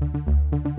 Bye.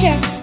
future.